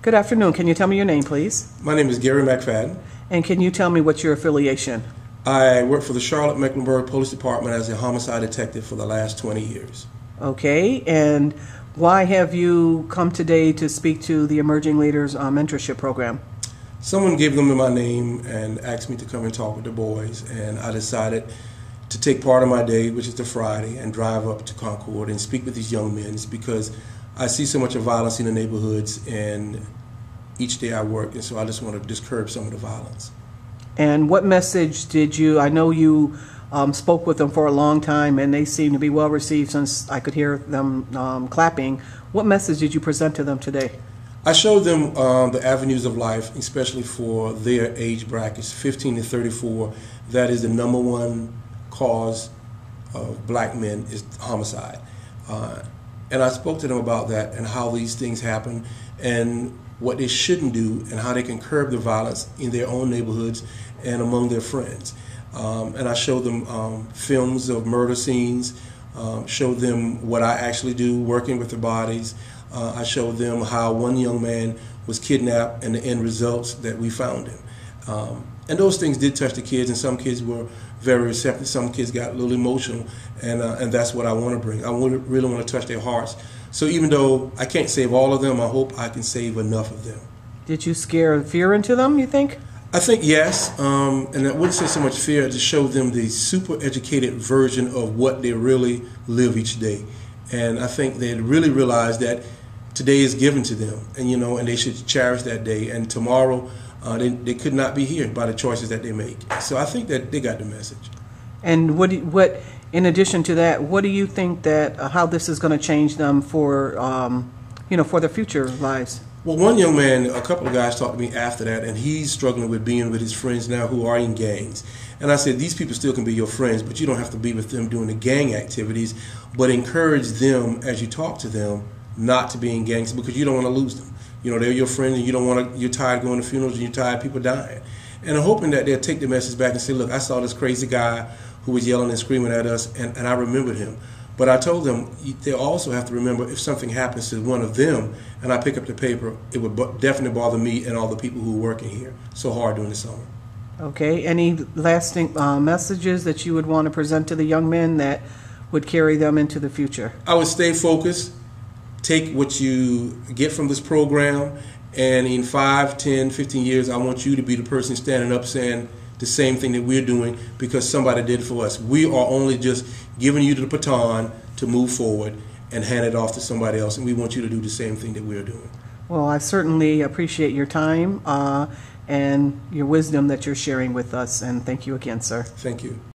Good afternoon. Can you tell me your name, please? My name is Garry McFadden. And can you tell me what's your affiliation? I work for the Charlotte Mecklenburg Police Department as a homicide detective for the last 20 years. Okay. And why have you come today to speak to the Emerging Leaders uh, Mentorship Program? Someone gave them my name and asked me to come and talk with the boys, and I decided to take part of my day, which is the Friday, and drive up to Concord and speak with these young men because I see so much of violence in the neighborhoods, and each day I work, and so I just want to discourage some of the violence. And what message did you? I know you um, spoke with them for a long time, and they seem to be well received since I could hear them um, clapping. What message did you present to them today? I showed them um, the avenues of life, especially for their age brackets, 15 to 34. That is the number one cause of black men is homicide. Uh, and I spoke to them about that and how these things happen and what they shouldn't do and how they can curb the violence in their own neighborhoods and among their friends. Um, and I showed them um, films of murder scenes, um, showed them what I actually do working with the bodies. Uh, I showed them how one young man was kidnapped and the end results that we found him. Um, and those things did touch the kids, and some kids were very receptive. Some kids got a little emotional, and uh, and that's what I want to bring. I want really want to touch their hearts. So even though I can't save all of them, I hope I can save enough of them. Did you scare fear into them? You think? I think yes, um, and I wouldn't say so much fear to show them the super educated version of what they really live each day, and I think they really realize that today is given to them, and you know, and they should cherish that day. And tomorrow uh, they, they could not be here by the choices that they make. So I think that they got the message. And what what in addition to that, what do you think that uh, how this is going to change them for um, you know for their future lives? Well, one young man, a couple of guys talked to me after that, and he's struggling with being with his friends now who are in gangs. And I said, these people still can be your friends, but you don't have to be with them doing the gang activities, but encourage them as you talk to them not to be in gangs because you don't want to lose them. You know, they're your friends and you don't want to, you're tired going to funerals and you're tired people dying. And I'm hoping that they'll take the message back and say, look, I saw this crazy guy who was yelling and screaming at us and, and I remembered him. But I told them they also have to remember if something happens to one of them and I pick up the paper, it would definitely bother me and all the people who are working here so hard during the summer. Okay. Any lasting uh, messages that you would want to present to the young men that would carry them into the future? I would stay focused take what you get from this program and in 5 10 15 years i want you to be the person standing up saying the same thing that we're doing because somebody did it for us. We are only just giving you the baton to move forward and hand it off to somebody else and we want you to do the same thing that we're doing. Well i certainly appreciate your time uh, and your wisdom that you're sharing with us and thank you again sir. Thank you